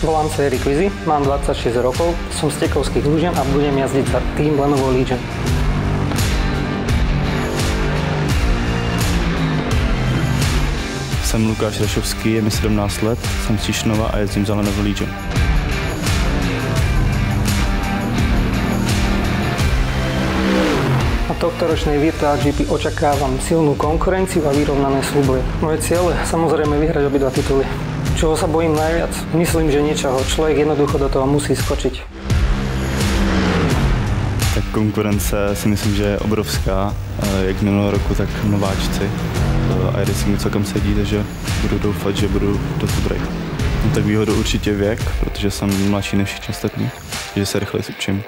sa Erik Vizi, mám 26 rokov, som z Tekovských Lužian a budem jazdiť za tým Lenovo Legion. Jsem Lukáš Rašovský, je mi 17 let, jsem z Čišnova a jezdím za Lenovo Legion. Na tohto ročnej Virtual GP očakávam silnú konkurenciu a vyrovnané súboje. Moje cieľ je samozrejme vyhrať obidva tituly. Čoho sa bojím najviac? Myslím, že niečoho. Človek jednoducho do toho musí skočiť. Tak konkurence si myslím, že je obrovská, eh, jak minulého roku, tak nováčci. A iRacingu celkem sedí, takže budu doufat, že budu dost dobrý. No, tak výhodu určitě věk, protože jsem mladší než všichni ostatní, že se rychle učím.